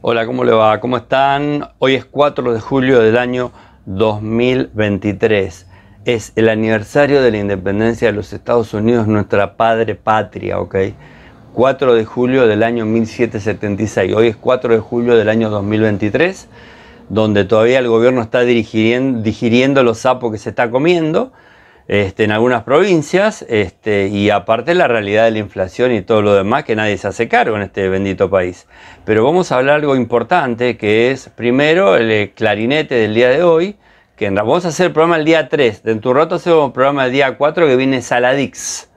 Hola, ¿cómo le va? ¿Cómo están? Hoy es 4 de julio del año 2023. Es el aniversario de la independencia de los Estados Unidos, nuestra padre patria, ¿ok? 4 de julio del año 1776. Hoy es 4 de julio del año 2023, donde todavía el gobierno está digiriendo los sapos que se está comiendo este, en algunas provincias, este, y aparte la realidad de la inflación y todo lo demás que nadie se hace cargo en este bendito país. Pero vamos a hablar algo importante que es primero el clarinete del día de hoy, que vamos a hacer el programa el día 3, dentro de un rato hacemos el programa el día 4 que viene Saladix.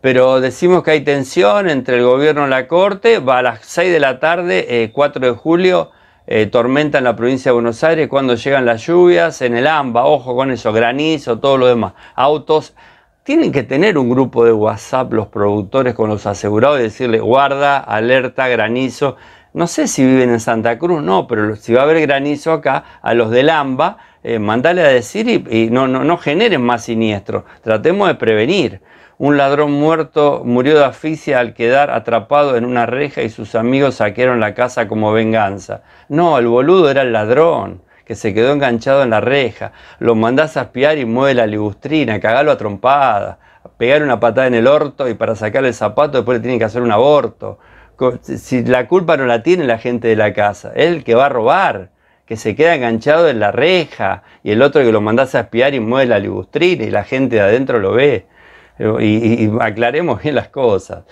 Pero decimos que hay tensión entre el gobierno y la corte, va a las 6 de la tarde, 4 eh, de julio, eh, tormenta en la provincia de Buenos Aires, cuando llegan las lluvias, en el AMBA, ojo con eso, granizo, todo lo demás. Autos, tienen que tener un grupo de WhatsApp los productores con los asegurados y decirle guarda, alerta, granizo. No sé si viven en Santa Cruz, no, pero si va a haber granizo acá, a los del AMBA, eh, mandale a decir y, no, no, no generen más siniestros. Tratemos de prevenir. Un ladrón muerto murió de asfixia al quedar atrapado en una reja y sus amigos saquearon la casa como venganza. No, el boludo era el ladrón que se quedó enganchado en la reja. Lo mandás a espiar y mueve la ligustrina, cagalo a trompada, pegar una patada en el orto y para sacarle el zapato después le tienen que hacer un aborto. Si la culpa no la tiene la gente de la casa, es el que va a robar, que se queda enganchado en la reja y el otro que lo mandás a espiar y mueve la ligustrina y la gente de adentro lo ve y, aclaremos bien las cosas.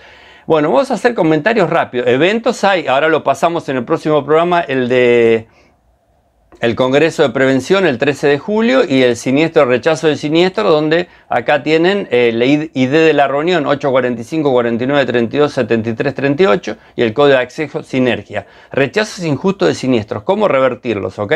Bueno, vamos a hacer comentarios rápidos. Eventos hay, ahora lo pasamos en el próximo programa, el de el Congreso de Prevención el 13 de julio y el siniestro rechazo del siniestro, donde acá tienen eh, la ID de la reunión 845 49 32 73 38 y el código de acceso Sinergia. Rechazos injustos de siniestros, ¿cómo revertirlos? ¿Ok?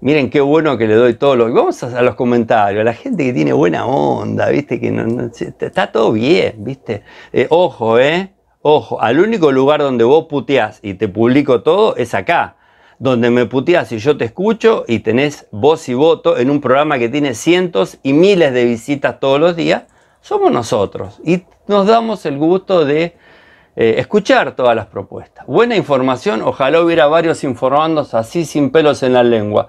Miren qué bueno que le doy todo lo. Vamos a, los comentarios. La gente que tiene buena onda, ¿viste? Que no, está todo bien, ¿viste? Eh, ojo, ¿eh? Ojo, al único lugar donde vos puteás y te publico todo es acá. Donde me puteás y yo te escucho y tenés voz y voto en un programa que tiene cientos y miles de visitas todos los días, somos nosotros. Y nos damos el gusto de eh, escuchar todas las propuestas. Buena información, ojalá hubiera varios informándose así sin pelos en la lengua.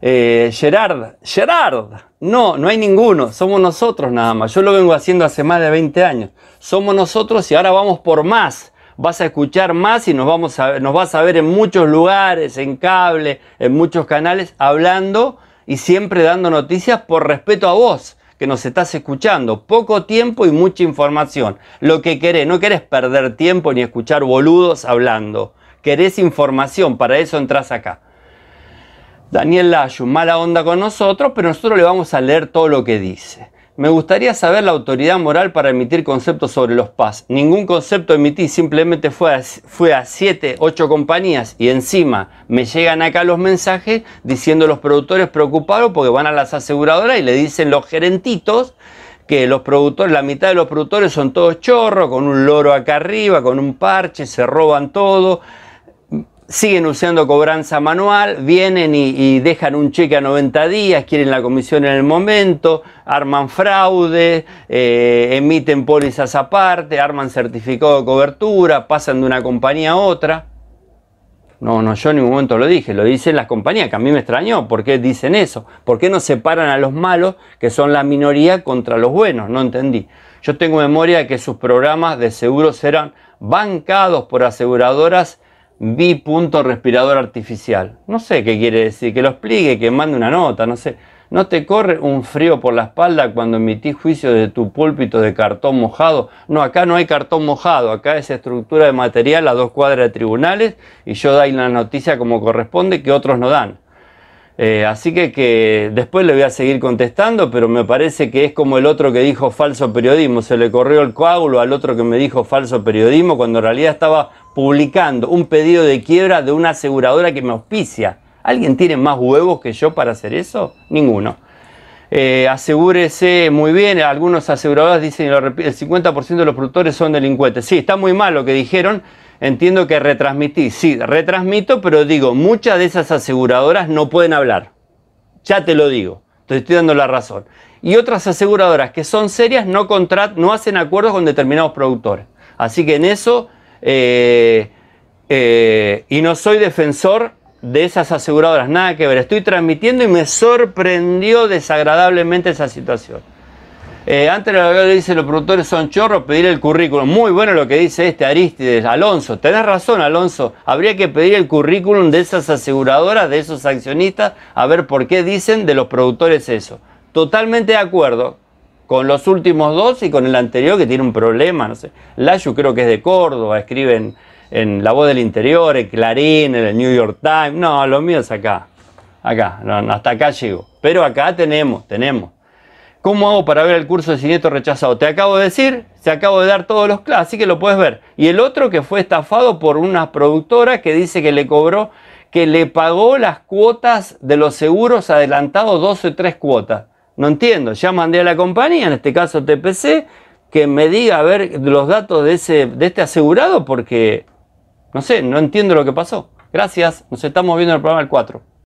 Eh, Gerard, Gerard, no, no hay ninguno, somos nosotros nada más. Yo lo vengo haciendo hace más de 20 años. Somos nosotros y ahora vamos por más. Vas a escuchar más y nos, vamos a, nos vas a ver en muchos lugares, en cable, en muchos canales, hablando y siempre dando noticias por respeto a vos que nos estás escuchando. Poco tiempo y mucha información. Lo que querés, no querés perder tiempo ni escuchar boludos hablando. Querés información, para eso entras acá. Daniel Layu, mala onda con nosotros, pero nosotros le vamos a leer todo lo que dice. Me gustaría saber la autoridad moral para emitir conceptos sobre los PAS. Ningún concepto emití, simplemente fue a, fue a 7, 8 compañías y encima me llegan acá los mensajes diciendo los productores preocupados porque van a las aseguradoras y le dicen los gerentitos que los productores, la mitad de los productores son todos chorros, con un loro acá arriba, con un parche, se roban todo siguen usando cobranza manual, vienen y, dejan un cheque a 90 días, quieren la comisión en el momento, arman fraude, eh, emiten pólizas aparte, arman certificado de cobertura, pasan de una compañía a otra. No, no, yo en ningún momento lo dije, lo dicen las compañías, que a mí me extrañó, ¿por qué dicen eso? ¿Por qué no separan a los malos, que son la minoría, contra los buenos? No entendí. Yo tengo memoria de que sus programas de seguros eran bancados por aseguradoras vi respirador artificial. No sé qué quiere decir, que lo explique, que mande una nota, no sé. ¿No te corre un frío por la espalda cuando emitís juicio de tu púlpito de cartón mojado? No, acá no hay cartón mojado, acá es estructura de material a dos cuadras de tribunales y yo doy la noticia como corresponde que otros no dan. Eh, así que, que después le voy a seguir contestando, pero me parece que es como el otro que dijo falso periodismo. Se le corrió el coágulo al otro que me dijo falso periodismo cuando en realidad estaba publicando un pedido de quiebra de una aseguradora que me auspicia. ¿Alguien tiene más huevos que yo para hacer eso? Ninguno. Eh, asegúrese muy bien, algunos aseguradores dicen el 50% de los productores son delincuentes. Sí, está muy mal lo que dijeron, entiendo que retransmití, sí, retransmito, pero digo, muchas de esas aseguradoras no pueden hablar. Ya te lo digo, te estoy dando la razón. Y otras aseguradoras que son serias no, no hacen acuerdos con determinados productores. Así que en eso, eh, Eh, y no soy defensor de esas aseguradoras, nada que ver. Estoy transmitiendo y me sorprendió desagradablemente esa situación. Eh, antes que dice los productores son chorros, pedir el currículum. Muy bueno lo que dice este Aristides. Alonso, tenés razón, Alonso. Habría que pedir el currículum de esas aseguradoras, de esos accionistas, a ver por qué dicen de los productores eso. Totalmente de acuerdo con los últimos dos y con el anterior que tiene un problema. No sé. Layu creo que es de Córdoba, escriben en La Voz del Interior, en Clarín, en el New York Times. No, lo mío es acá. Acá, hasta acá llego. Pero acá tenemos, tenemos. ¿Cómo hago para ver el curso de siniestro rechazado? Te acabo de decir, te acabo de dar todos los clases, así que lo puedes ver. Y el otro que fue estafado por una productora que dice que le cobró, que le pagó las cuotas de los seguros adelantados, dos o tres cuotas. No entiendo, ya mandé a la compañía, en este caso TPC, que me diga a ver los datos de, ese, de este asegurado porque, no sé, no entiendo lo que pasó. Gracias, nos estamos viendo en el programa el 4.